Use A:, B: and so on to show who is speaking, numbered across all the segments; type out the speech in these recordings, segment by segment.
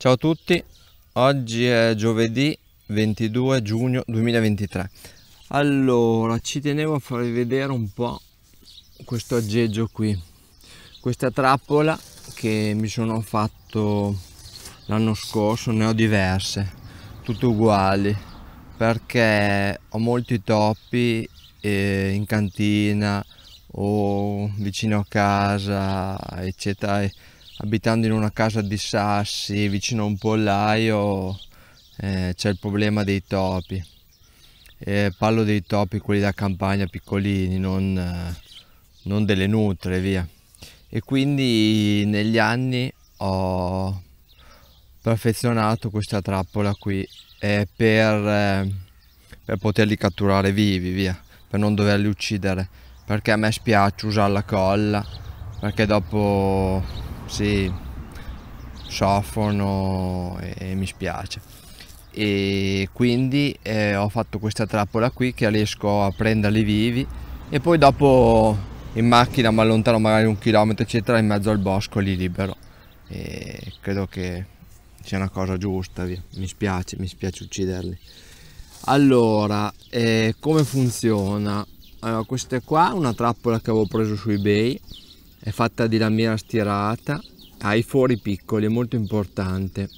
A: Ciao a tutti, oggi è giovedì 22 giugno 2023. Allora, ci tenevo a farvi vedere un po' questo aggeggio qui, questa trappola che mi sono fatto l'anno scorso, ne ho diverse, tutte uguali, perché ho molti topi eh, in cantina o vicino a casa, eccetera abitando in una casa di sassi vicino a un pollaio eh, c'è il problema dei topi. Eh, parlo dei topi, quelli da campagna piccolini, non, eh, non delle nutre, via. E quindi negli anni ho perfezionato questa trappola qui eh, per, eh, per poterli catturare vivi, via, per non doverli uccidere, perché a me spiace usare la colla, perché dopo sì, soffrono e, e mi spiace. E quindi eh, ho fatto questa trappola qui che riesco a prenderli vivi e poi dopo in macchina mi allontano magari un chilometro eccetera in mezzo al bosco li libero. E credo che sia una cosa giusta via. mi spiace mi spiace ucciderli. Allora eh, come funziona? Allora, questa è qua una trappola che avevo preso su ebay è fatta di lamiera stirata ha i fori piccoli è molto importante.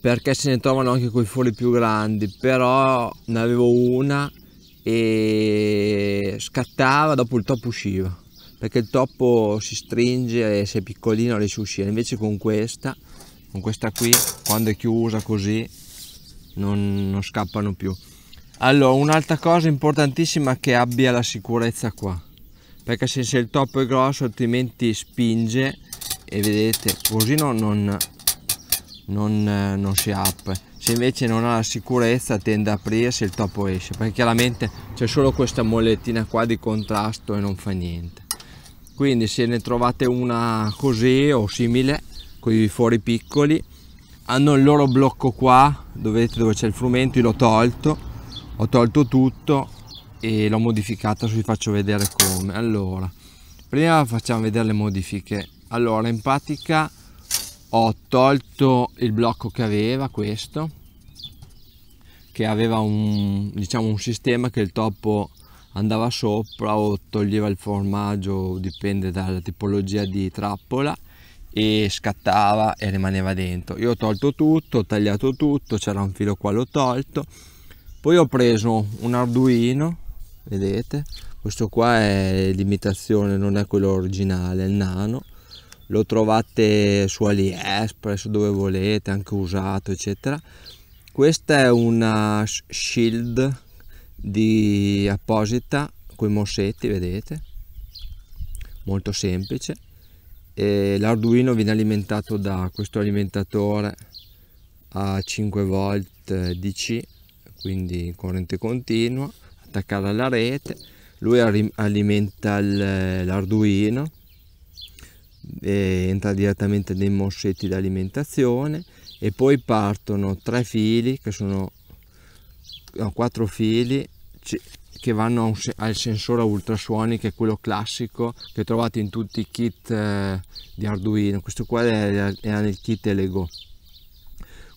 A: Perché se ne trovano anche quei fori più grandi però ne avevo una e scattava dopo il topo usciva. Perché il topo si stringe e se è piccolino riesce a uscire invece con questa con questa qui quando è chiusa così non, non scappano più. Allora un'altra cosa importantissima è che abbia la sicurezza qua perché se, se il topo è grosso altrimenti spinge e vedete così non, non, non, non si apre. Se invece non ha la sicurezza tende a aprirsi e il topo esce perché chiaramente c'è solo questa mollettina qua di contrasto e non fa niente. Quindi se ne trovate una così o simile con i fori piccoli hanno il loro blocco qua vedete dove c'è il frumento io l'ho tolto ho tolto tutto e l'ho modificata vi faccio vedere come. Allora prima facciamo vedere le modifiche. Allora in pratica ho tolto il blocco che aveva questo che aveva un diciamo un sistema che il topo andava sopra o toglieva il formaggio dipende dalla tipologia di trappola e scattava e rimaneva dentro. Io ho tolto tutto ho tagliato tutto c'era un filo qua l'ho tolto. Poi ho preso un arduino vedete? Questo qua è l'imitazione non è quello originale il nano. Lo trovate su AliExpress dove volete anche usato eccetera. Questa è una shield di apposita con i mossetti vedete? Molto semplice. L'arduino viene alimentato da questo alimentatore a 5 volt DC quindi corrente continua attaccare alla rete lui alimenta l'arduino entra direttamente nei moscetti di alimentazione e poi partono tre fili che sono no, quattro fili che vanno al sensore ultrasuoni che è quello classico che trovate in tutti i kit eh, di Arduino. Questo qua è, è nel kit Lego.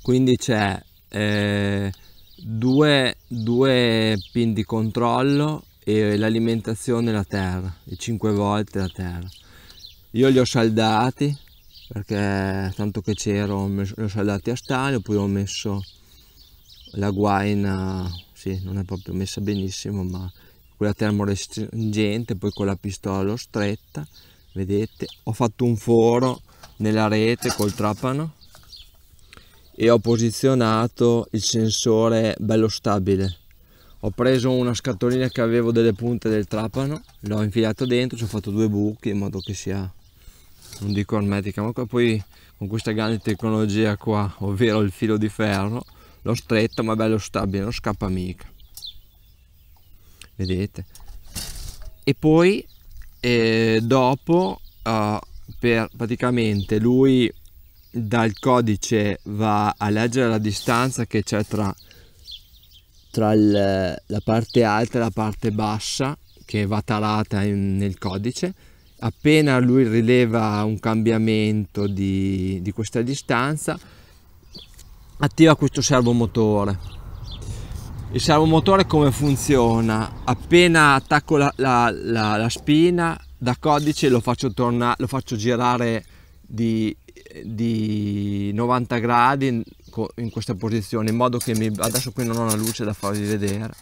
A: Quindi c'è eh, due, due pin di controllo e l'alimentazione la terra, i 5 volte la terra. Io li ho saldati perché tanto che c'ero li ho saldati a stagno, poi ho messo la guaina, sì, non è proprio messa benissimo, ma quella termorestringente, poi con la pistola stretta, vedete, ho fatto un foro nella rete col trapano e ho posizionato il sensore bello stabile. Ho preso una scatolina che avevo delle punte del trapano l'ho infilato dentro ci ho fatto due buchi in modo che sia non dico ermetica ma poi con questa grande tecnologia qua ovvero il filo di ferro l'ho stretto ma bello stabile non scappa mica. Vedete? E poi eh, dopo uh, per praticamente lui dal codice va a leggere la distanza che c'è tra, tra il, la parte alta e la parte bassa che va tarata in, nel codice appena lui rileva un cambiamento di, di questa distanza attiva questo servomotore il servomotore come funziona? Appena attacco la, la, la, la spina da codice lo faccio, tornare, lo faccio girare di, di 90 gradi in, questa posizione in modo che mi, adesso qui non ho la luce da farvi vedere.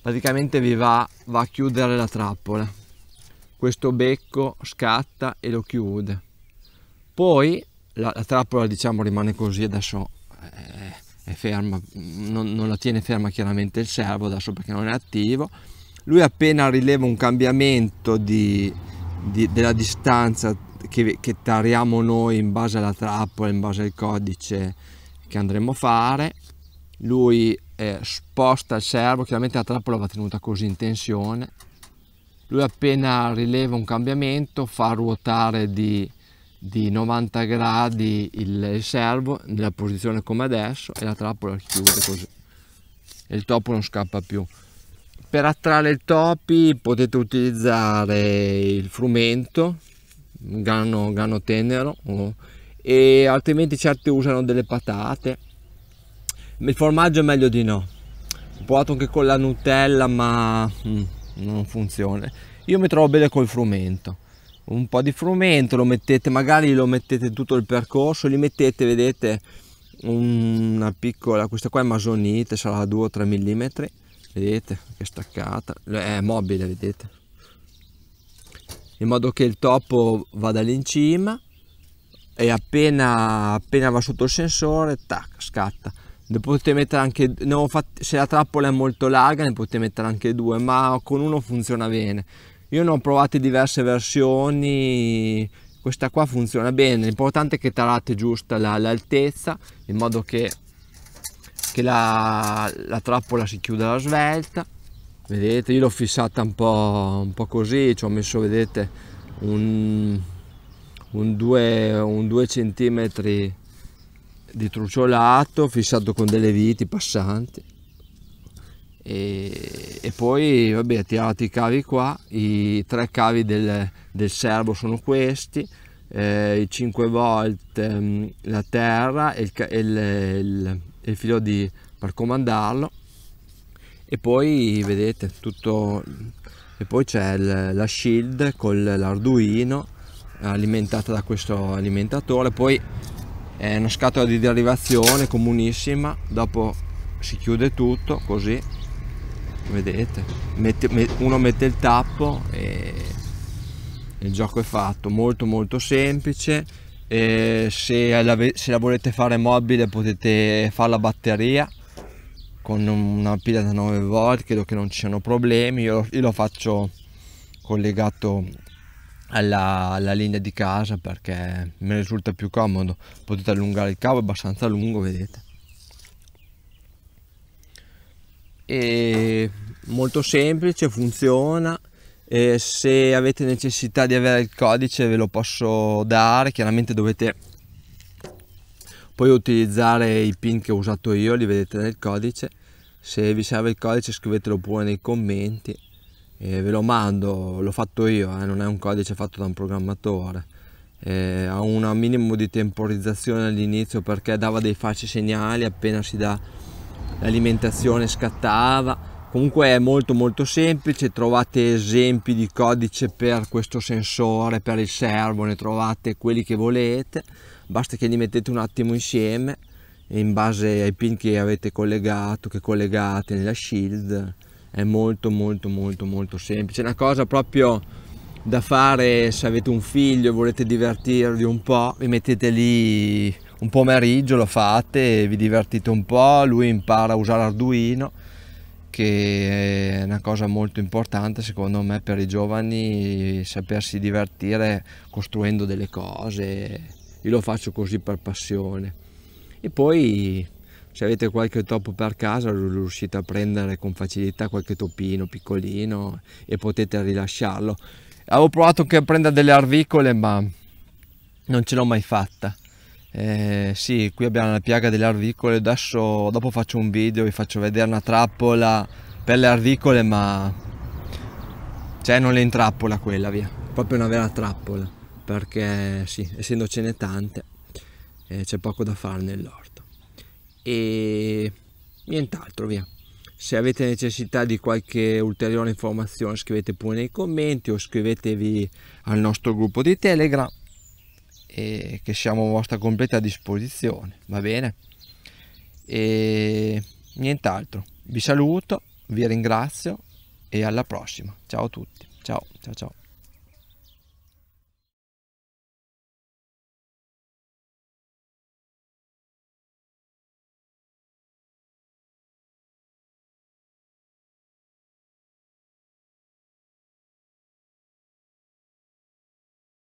A: Praticamente vi va, va a chiudere la trappola. Questo becco scatta e lo chiude. Poi la, la trappola diciamo rimane così adesso eh, è ferma, non, non, la tiene ferma chiaramente il servo adesso perché non è attivo. Lui appena rileva un cambiamento di, di, della distanza che, che tariamo noi in base alla trappola, in base al codice che andremo a fare, lui eh, sposta il servo, chiaramente la trappola va tenuta così in tensione, lui appena rileva un cambiamento fa ruotare di di 90 gradi il, servo nella posizione come adesso e la trappola chiude così. E il topo non scappa più. Per attrarre il topi potete utilizzare il frumento un grano, tenero oh, e altrimenti certi usano delle patate. Il formaggio è meglio di no. Ho provato anche con la nutella ma mm, non funziona. Io mi trovo bene col frumento. Un po' di frumento, lo mettete, magari lo mettete tutto il percorso, li mettete, vedete, una piccola, questa qua è masonite, sarà 2 o 3 mm, vedete che staccata, è mobile, vedete, in modo che il topo vada lì in cima e appena, appena va sotto il sensore, tac, scatta. Ne potete mettere anche, fatti, se la trappola è molto larga ne potete mettere anche due, ma con uno funziona bene io ne ho provate diverse versioni, questa qua funziona bene, l'importante è che tarate giusta l'altezza in modo che, che la, la, trappola si chiuda alla svelta. Vedete, io l'ho fissata un po', un po', così, ci ho messo, vedete, un, un 2 cm di truciolato fissato con delle viti passanti. E, e poi vabbè tirati i cavi qua i tre cavi del, del servo sono questi eh, i 5 volt ehm, la terra e il, il, il, il filo di, per comandarlo e poi vedete tutto e poi c'è la shield con l'arduino alimentata da questo alimentatore. Poi è una scatola di derivazione comunissima dopo si chiude tutto così vedete. Mette, uno mette il tappo e il gioco è fatto. Molto molto semplice. Se la, se la volete fare mobile potete fare la batteria con una pila da 9 volt credo che non ci siano problemi. Io, io lo faccio collegato alla, alla, linea di casa perché mi risulta più comodo. Potete allungare il cavo è abbastanza lungo vedete. E molto semplice, funziona. E se avete necessità di avere il codice ve lo posso dare, chiaramente dovete poi utilizzare i pin che ho usato io, li vedete nel codice. Se vi serve il codice scrivetelo pure nei commenti e ve lo mando, l'ho fatto io, eh, non è un codice fatto da un programmatore. Eh, ha un minimo di temporizzazione all'inizio perché dava dei falsi segnali appena si dà l'alimentazione scattava comunque è molto molto semplice trovate esempi di codice per questo sensore per il servo ne trovate quelli che volete basta che li mettete un attimo insieme in base ai pin che avete collegato che collegate nella shield. È molto molto molto molto semplice. Una cosa proprio da fare se avete un figlio e volete divertirvi un po' vi mettete lì un pomeriggio lo fate, vi divertite un po', lui impara a usare Arduino che è una cosa molto importante secondo me per i giovani sapersi divertire costruendo delle cose io lo faccio così per passione. E poi se avete qualche topo per casa riuscite a prendere con facilità qualche topino piccolino e potete rilasciarlo. Avevo provato anche a prendere delle arvicole ma non ce l'ho mai fatta. Eh, sì, qui abbiamo la piaga delle arvicole, adesso dopo faccio un video, vi faccio vedere una trappola per le arvicole, ma cioè non le intrappola quella via. proprio una vera trappola perché sì, essendocene tante eh, c'è poco da fare nell'orto. E nient'altro via. Se avete necessità di qualche ulteriore informazione scrivete pure nei commenti o scrivetevi al nostro gruppo di telegram e che siamo a vostra completa disposizione va bene? E nient'altro. Vi saluto vi ringrazio e alla prossima. Ciao a tutti. Ciao ciao ciao